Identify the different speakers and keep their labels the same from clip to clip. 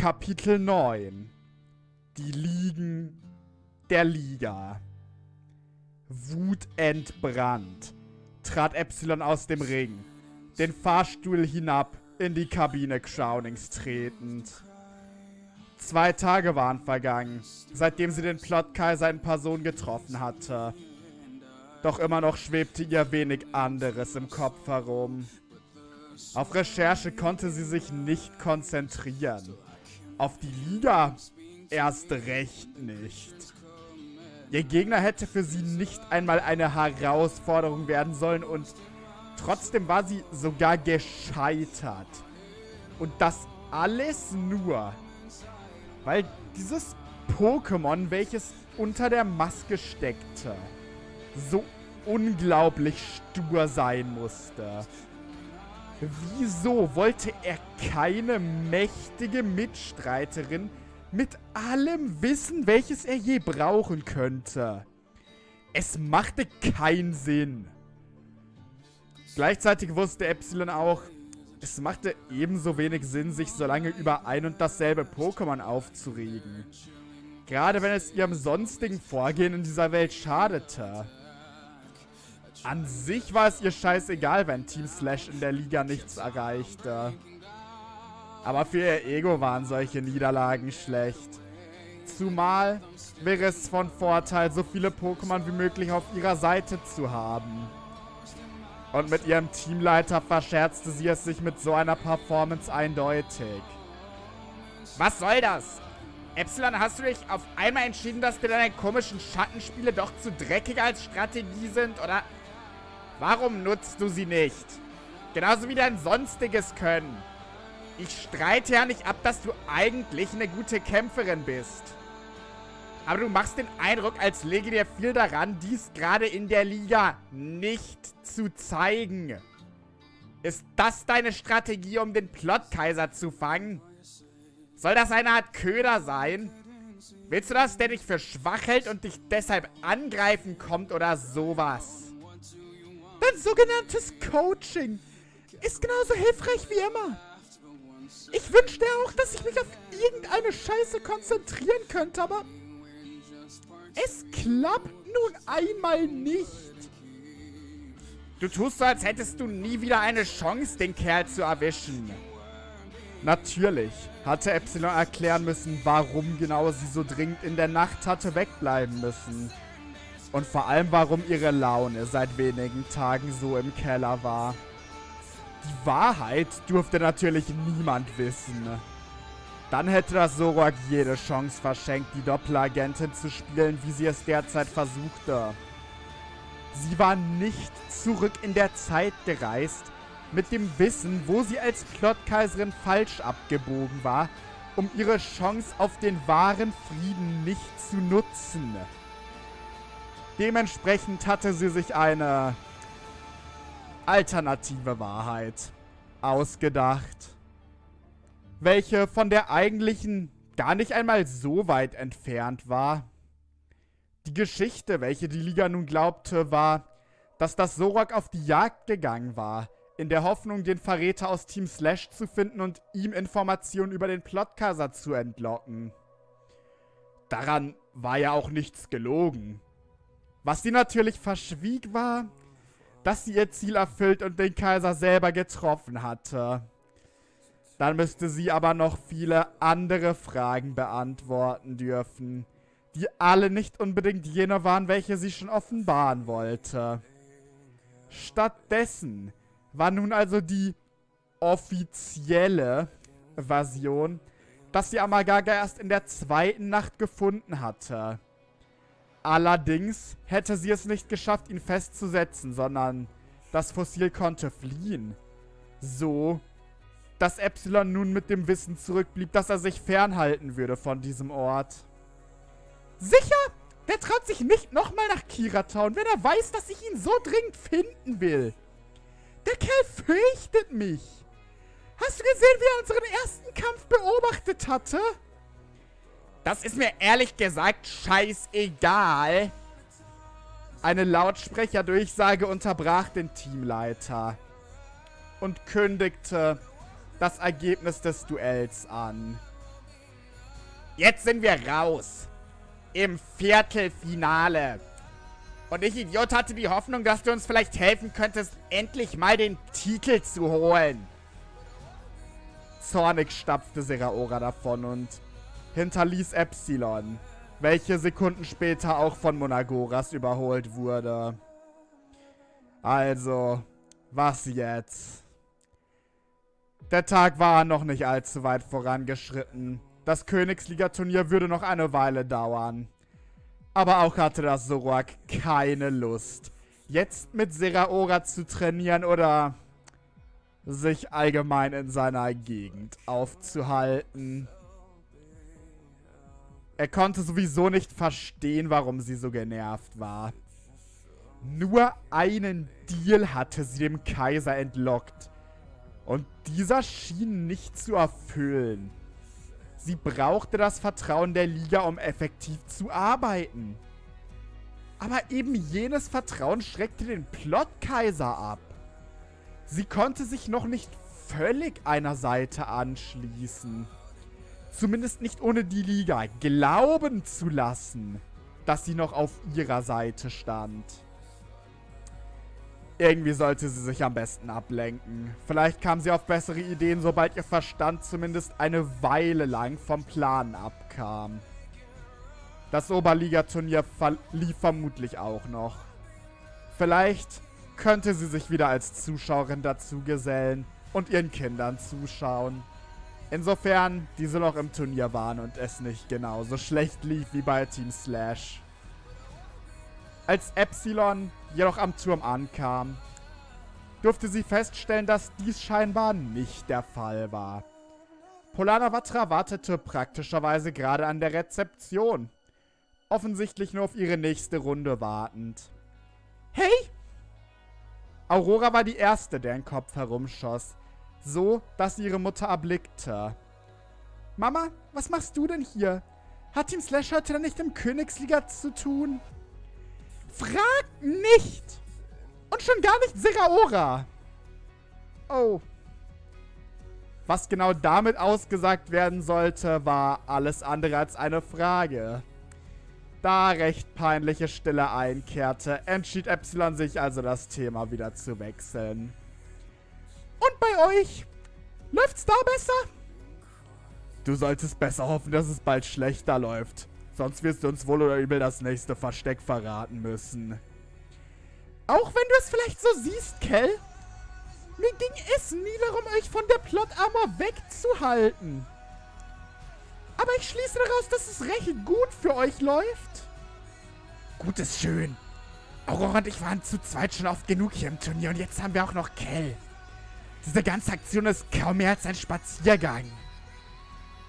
Speaker 1: Kapitel 9 Die Ligen der Liga Wut entbrannt trat Epsilon aus dem Ring, den Fahrstuhl hinab in die Kabine Crownings tretend. Zwei Tage waren vergangen, seitdem sie den Plotkaiser in Person getroffen hatte. Doch immer noch schwebte ihr wenig anderes im Kopf herum. Auf Recherche konnte sie sich nicht konzentrieren. Auf die Liga erst recht nicht. Ihr Gegner hätte für sie nicht einmal eine Herausforderung werden sollen und trotzdem war sie sogar gescheitert. Und das alles nur, weil dieses Pokémon, welches unter der Maske steckte, so unglaublich stur sein musste. Wieso wollte er keine mächtige Mitstreiterin mit allem Wissen, welches er je brauchen könnte? Es machte keinen Sinn. Gleichzeitig wusste Epsilon auch, es machte ebenso wenig Sinn, sich so lange über ein und dasselbe Pokémon aufzuregen. Gerade wenn es ihrem sonstigen Vorgehen in dieser Welt schadete. An sich war es ihr scheißegal, wenn Team Slash in der Liga nichts erreichte. Aber für ihr Ego waren solche Niederlagen schlecht. Zumal wäre es von Vorteil, so viele Pokémon wie möglich auf ihrer Seite zu haben. Und mit ihrem Teamleiter verscherzte sie es sich mit so einer Performance eindeutig.
Speaker 2: Was soll das? Epsilon, hast du dich auf einmal entschieden, dass dir deine komischen Schattenspiele doch zu dreckig als Strategie sind? Oder warum nutzt du sie nicht? Genauso wie dein sonstiges Können. Ich streite ja nicht ab, dass du eigentlich eine gute Kämpferin bist. Aber du machst den Eindruck, als lege dir viel daran, dies gerade in der Liga nicht zu zeigen. Ist das deine Strategie, um den Plotkaiser zu fangen? Soll das eine Art Köder sein? Willst du, dass der dich für schwach hält und dich deshalb angreifen kommt oder sowas?
Speaker 1: Dein sogenanntes Coaching ist genauso hilfreich wie immer. Ich wünschte auch, dass ich mich auf irgendeine Scheiße konzentrieren könnte, aber es klappt nun einmal nicht.
Speaker 2: Du tust so, als hättest du nie wieder eine Chance, den Kerl zu erwischen.
Speaker 1: Natürlich hatte Epsilon erklären müssen, warum genau sie so dringend in der Nacht hatte wegbleiben müssen. Und vor allem, warum ihre Laune seit wenigen Tagen so im Keller war. Die Wahrheit durfte natürlich niemand wissen. Dann hätte das Sorok jede Chance verschenkt, die Doppelagentin zu spielen, wie sie es derzeit versuchte. Sie war nicht zurück in der Zeit gereist, mit dem Wissen, wo sie als Plotkaiserin falsch abgebogen war, um ihre Chance auf den wahren Frieden nicht zu nutzen. Dementsprechend hatte sie sich eine alternative Wahrheit ausgedacht, welche von der eigentlichen gar nicht einmal so weit entfernt war. Die Geschichte, welche die Liga nun glaubte, war, dass das Sorok auf die Jagd gegangen war, in der Hoffnung, den Verräter aus Team Slash zu finden und ihm Informationen über den Plotkaiser zu entlocken. Daran war ja auch nichts gelogen. Was sie natürlich verschwieg war, dass sie ihr Ziel erfüllt und den Kaiser selber getroffen hatte. Dann müsste sie aber noch viele andere Fragen beantworten dürfen, die alle nicht unbedingt jene waren, welche sie schon offenbaren wollte. Stattdessen war nun also die offizielle Version, dass sie Amagaga erst in der zweiten Nacht gefunden hatte. Allerdings hätte sie es nicht geschafft, ihn festzusetzen, sondern das Fossil konnte fliehen. So, dass Epsilon nun mit dem Wissen zurückblieb, dass er sich fernhalten würde von diesem Ort. Sicher? Wer traut sich nicht nochmal nach Kiratown, wenn er weiß, dass ich ihn so dringend finden will? Der Kerl fürchtet mich. Hast du gesehen, wie er unseren ersten Kampf beobachtet hatte?
Speaker 2: Das ist mir ehrlich gesagt scheißegal.
Speaker 1: Eine Lautsprecherdurchsage unterbrach den Teamleiter und kündigte das Ergebnis des Duells an.
Speaker 2: Jetzt sind wir raus. Im Viertelfinale. Und ich, Idiot, hatte die Hoffnung, dass du uns vielleicht helfen könntest, endlich mal den Titel zu holen.
Speaker 1: Zornig stapfte Seraora davon und hinterließ Epsilon, welche Sekunden später auch von Monagoras überholt wurde. Also, was jetzt? Der Tag war noch nicht allzu weit vorangeschritten. Das Königsliga-Turnier würde noch eine Weile dauern. Aber auch hatte das Zoroark keine Lust, jetzt mit Seraora zu trainieren oder sich allgemein in seiner Gegend aufzuhalten. Er konnte sowieso nicht verstehen, warum sie so genervt war. Nur einen Deal hatte sie dem Kaiser entlockt. Und dieser schien nicht zu erfüllen. Sie brauchte das Vertrauen der Liga, um effektiv zu arbeiten. Aber eben jenes Vertrauen schreckte den Plot-Kaiser ab. Sie konnte sich noch nicht völlig einer Seite anschließen. Zumindest nicht ohne die Liga glauben zu lassen, dass sie noch auf ihrer Seite stand. Irgendwie sollte sie sich am besten ablenken. Vielleicht kam sie auf bessere Ideen, sobald ihr Verstand zumindest eine Weile lang vom Plan abkam. Das Oberligaturnier lief vermutlich auch noch. Vielleicht könnte sie sich wieder als Zuschauerin dazugesellen und ihren Kindern zuschauen. Insofern diese noch im Turnier waren und es nicht genauso schlecht lief wie bei Team Slash. Als Epsilon jedoch am Turm ankam, durfte sie feststellen, dass dies scheinbar nicht der Fall war. Polana Vatra wartete praktischerweise gerade an der Rezeption. Offensichtlich nur auf ihre nächste Runde wartend. Hey, Aurora war die Erste, der den Kopf herumschoss. So, dass sie ihre Mutter erblickte. Mama, was machst du denn hier? Hat Team Slash heute denn nicht im Königsliga zu tun? Frag nicht! Und schon gar nicht Seraora! Oh. Was genau damit ausgesagt werden sollte, war alles andere als eine Frage. Da recht peinliche Stille einkehrte, entschied Epsilon sich also das Thema wieder zu wechseln. Und bei euch? Läuft's da besser? Du solltest besser hoffen, dass es bald schlechter läuft. Sonst wirst du uns wohl oder übel das nächste Versteck verraten müssen. Auch wenn du es vielleicht so siehst, Kell? Mir ging es nie darum, euch von der Plot-Armor wegzuhalten. Aber ich schließe daraus, dass es recht gut für euch läuft. Gut ist schön. Aurora und ich waren zu zweit schon oft genug hier im Turnier und jetzt haben wir auch noch Kell. Diese ganze Aktion ist kaum mehr als ein Spaziergang.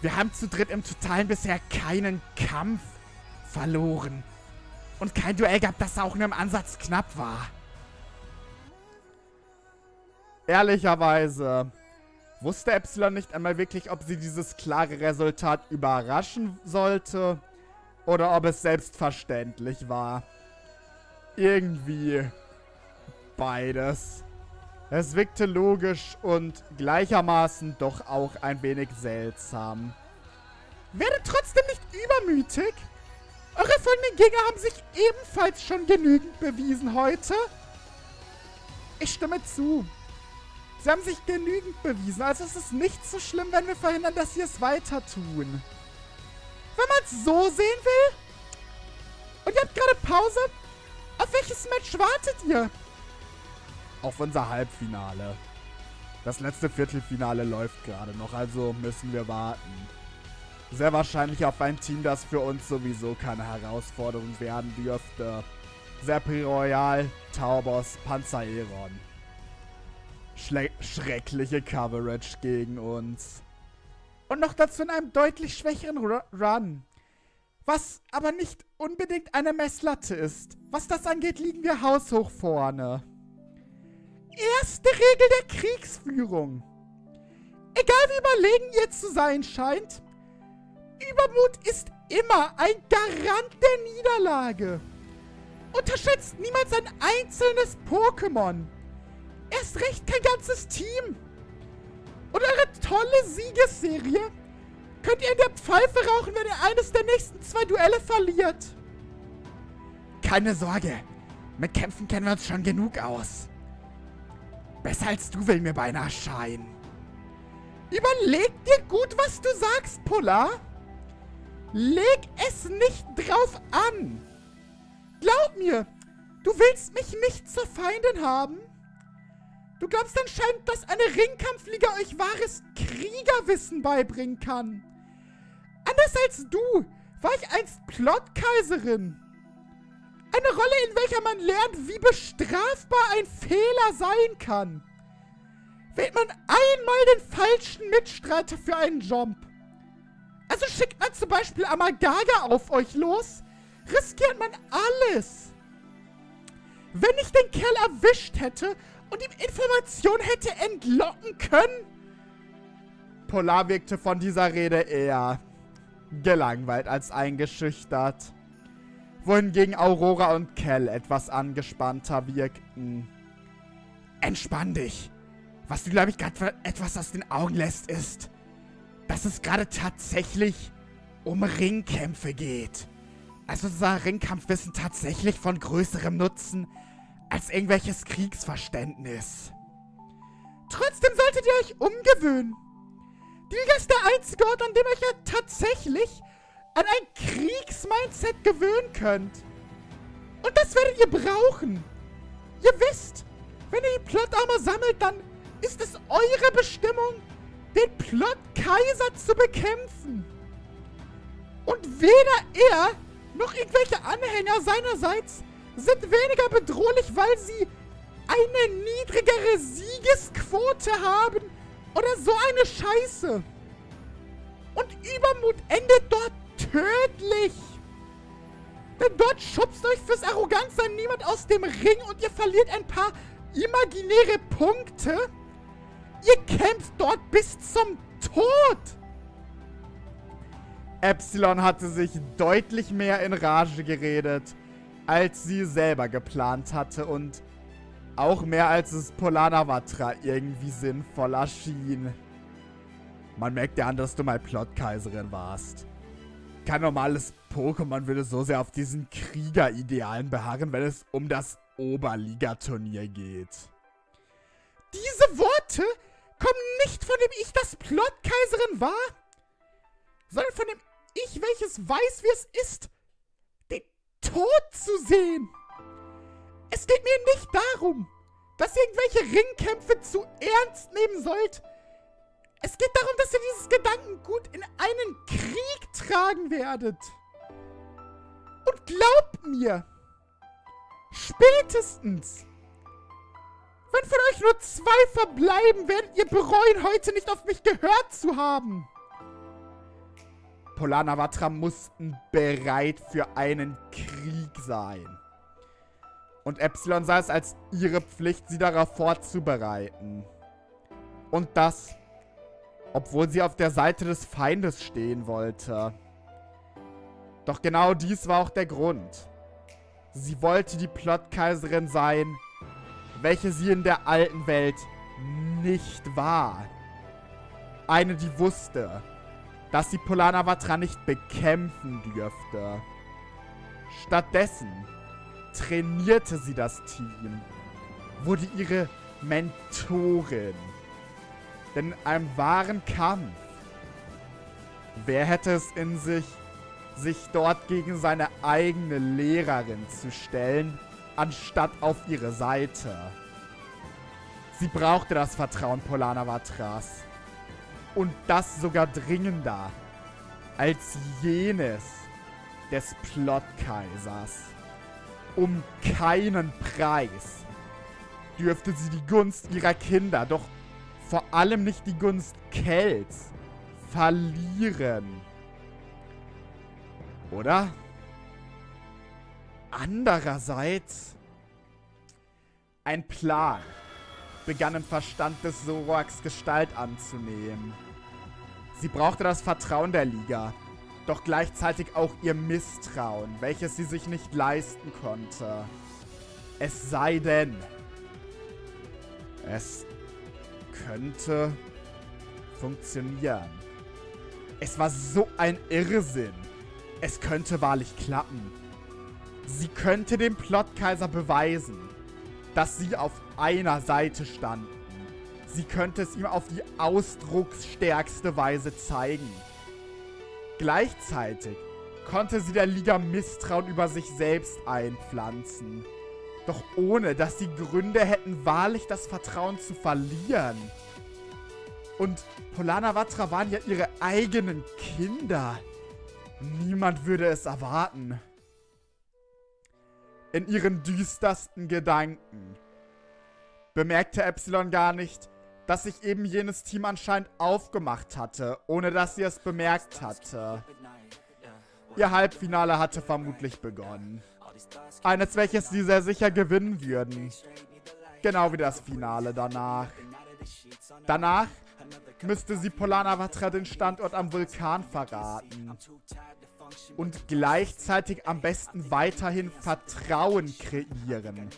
Speaker 1: Wir haben zu dritt im Totalen bisher keinen Kampf verloren. Und kein Duell gehabt, das auch nur im Ansatz knapp war. Ehrlicherweise wusste Epsilon nicht einmal wirklich, ob sie dieses klare Resultat überraschen sollte oder ob es selbstverständlich war. Irgendwie beides. Es wirkte logisch und gleichermaßen doch auch ein wenig seltsam. Werde trotzdem nicht übermütig. Eure folgenden Gegner haben sich ebenfalls schon genügend bewiesen heute. Ich stimme zu. Sie haben sich genügend bewiesen, also es ist nicht so schlimm, wenn wir verhindern, dass sie es weiter tun. Wenn man es so sehen will? Und ihr habt gerade Pause? Auf welches Match wartet ihr? Auf unser Halbfinale. Das letzte Viertelfinale läuft gerade noch, also müssen wir warten. Sehr wahrscheinlich auf ein Team, das für uns sowieso keine Herausforderung werden dürfte. Serpri Royal, Taubos, Panzereron schreckliche Coverage gegen uns. Und noch dazu in einem deutlich schwächeren Run. Was aber nicht unbedingt eine Messlatte ist. Was das angeht, liegen wir haushoch vorne. Erste Regel der Kriegsführung. Egal wie überlegen ihr zu sein scheint, Übermut ist immer ein Garant der Niederlage. Unterschätzt niemals ein einzelnes Pokémon. Erst recht kein ganzes Team. Und eure tolle Siegesserie könnt ihr in der Pfeife rauchen, wenn ihr eines der nächsten zwei Duelle verliert.
Speaker 2: Keine Sorge. Mit Kämpfen kennen wir uns schon genug aus. Besser als du will mir beinahe scheinen.
Speaker 1: Überleg dir gut, was du sagst, Polar. Leg es nicht drauf an. Glaub mir, du willst mich nicht zur Feindin haben. Du glaubst anscheinend, dass eine Ringkampfliga euch wahres Kriegerwissen beibringen kann. Anders als du war ich einst Plotkaiserin. Eine Rolle, in welcher man lernt, wie bestrafbar ein Fehler sein kann. Wählt man einmal den falschen Mitstreiter für einen Job. Also schickt man zum Beispiel Amagaga auf euch los, riskiert man alles. Wenn ich den Kerl erwischt hätte und ihm Informationen hätte entlocken können. Polar wirkte von dieser Rede eher gelangweilt als eingeschüchtert. Wohingegen Aurora und Kell etwas angespannter wirkten.
Speaker 2: Entspann dich. Was du, glaube ich, gerade etwas aus den Augen lässt, ist, dass es gerade tatsächlich um Ringkämpfe geht. Also unser Ringkampfwissen tatsächlich von größerem Nutzen als irgendwelches Kriegsverständnis.
Speaker 1: Trotzdem solltet ihr euch umgewöhnen. Die Liga ist der einzige Ort, an dem euch ja tatsächlich an ein Kriegsmindset gewöhnen könnt. Und das werdet ihr brauchen. Ihr wisst, wenn ihr die Plot-Armor sammelt, dann ist es eure Bestimmung, den Plot-Kaiser zu bekämpfen. Und weder er noch irgendwelche Anhänger seinerseits sind weniger bedrohlich, weil sie eine niedrigere Siegesquote haben oder so eine Scheiße. Und Übermut endet dort tödlich. Denn dort schubst euch fürs Arroganzsein niemand aus dem Ring und ihr verliert ein paar imaginäre Punkte. Ihr kämpft dort bis zum Tod.
Speaker 2: Epsilon hatte sich deutlich mehr in Rage geredet als sie selber geplant hatte und auch mehr als es Polanavatra irgendwie sinnvoll erschien. Man merkt ja an, dass du mal Plotkaiserin warst. Kein normales Pokémon würde so sehr auf diesen Kriegeridealen beharren, wenn es um das Oberligaturnier geht.
Speaker 1: Diese Worte kommen nicht von dem Ich, das Plotkaiserin war, sondern von dem Ich, welches weiß, wie es ist, Tod zu sehen. Es geht mir nicht darum, dass ihr irgendwelche Ringkämpfe zu ernst nehmen sollt. Es geht darum, dass ihr dieses Gedankengut in einen Krieg tragen werdet. Und glaubt mir, spätestens, wenn von euch nur zwei verbleiben, werdet ihr bereuen, heute nicht auf mich gehört zu haben.
Speaker 2: Polanavatra mussten bereit für einen Krieg sein. Und Epsilon sah es als ihre Pflicht, sie darauf vorzubereiten. Und das, obwohl sie auf der Seite des Feindes stehen wollte. Doch genau dies war auch der Grund. Sie wollte die Plotkaiserin sein, welche sie in der alten Welt nicht war. Eine, die wusste, dass sie Polanavatra nicht bekämpfen dürfte. Stattdessen trainierte sie das Team, wurde ihre Mentorin. Denn in einem wahren Kampf, wer hätte es in sich, sich dort gegen seine eigene Lehrerin zu stellen, anstatt auf ihre Seite? Sie brauchte das Vertrauen Polanavatras. Und das sogar dringender als jenes des Plotkaisers. Um keinen Preis dürfte sie die Gunst ihrer Kinder, doch vor allem nicht die Gunst Kells, verlieren. Oder? Andererseits, ein Plan begann im Verstand des Zoroarks Gestalt anzunehmen. Sie brauchte das Vertrauen der Liga, doch gleichzeitig auch ihr Misstrauen, welches sie sich nicht leisten konnte. Es sei denn, es könnte funktionieren.
Speaker 1: Es war so ein Irrsinn. Es könnte wahrlich klappen. Sie könnte dem Plotkaiser beweisen, dass sie auf einer Seite standen. Sie könnte es ihm auf die ausdrucksstärkste Weise zeigen. Gleichzeitig konnte sie der Liga Misstrauen über sich selbst einpflanzen. Doch ohne, dass sie Gründe hätten, wahrlich das Vertrauen zu verlieren. Und Polana Vatra waren ja ihre eigenen Kinder. Niemand würde es erwarten. In ihren düstersten Gedanken bemerkte Epsilon gar nicht, dass sich eben jenes Team anscheinend aufgemacht hatte, ohne dass sie es bemerkt hatte. Ihr Halbfinale hatte vermutlich begonnen. Eines, welches sie sehr sicher gewinnen würden. Genau wie das Finale danach. Danach müsste sie Polanavatra den Standort am Vulkan verraten. Und gleichzeitig am besten weiterhin Vertrauen kreieren.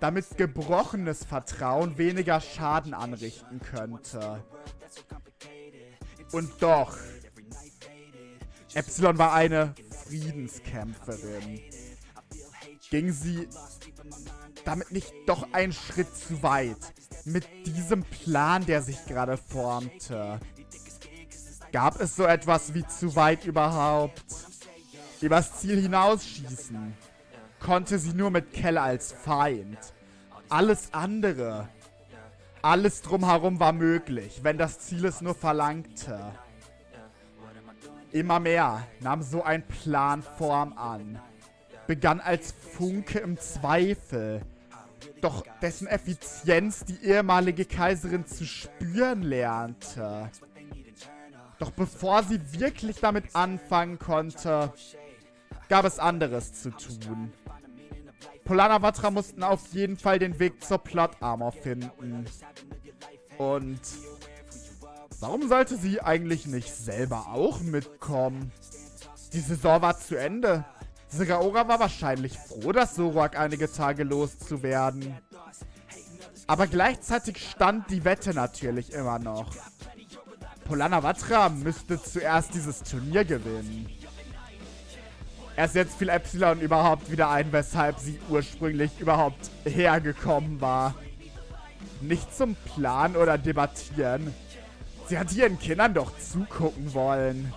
Speaker 1: Damit gebrochenes Vertrauen weniger Schaden anrichten könnte. Und doch Epsilon war eine Friedenskämpferin. Ging sie damit nicht doch einen Schritt zu weit mit diesem Plan, der sich gerade formte? Gab es so etwas wie zu weit überhaupt? Übers Ziel hinausschießen konnte sie nur mit Kell als Feind. Alles andere, alles drumherum war möglich, wenn das Ziel es nur verlangte. Immer mehr nahm so ein Plan Form an. Begann als Funke im Zweifel. Doch dessen Effizienz die ehemalige Kaiserin zu spüren lernte. Doch bevor sie wirklich damit anfangen konnte, gab es anderes zu tun. Polana Vatra mussten auf jeden Fall den Weg zur Plot Armor finden. Und Warum sollte sie eigentlich nicht selber auch mitkommen? Die Saison war zu Ende. Siraora war wahrscheinlich froh, dass Zorak einige Tage loszuwerden. Aber gleichzeitig stand die Wette natürlich immer noch. Polana Vatra müsste zuerst dieses Turnier gewinnen. Erst jetzt fiel Epsilon überhaupt wieder ein, weshalb sie ursprünglich überhaupt hergekommen war. Nicht zum Plan oder Debattieren, Sie hat ihren Kindern doch zugucken wollen.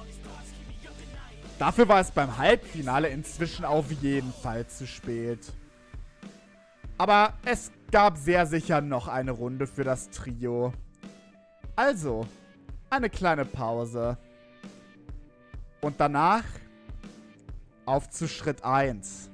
Speaker 1: Dafür war es beim Halbfinale inzwischen auf jeden Fall zu spät. Aber es gab sehr sicher noch eine Runde für das Trio. Also, eine kleine Pause. Und danach auf zu Schritt 1.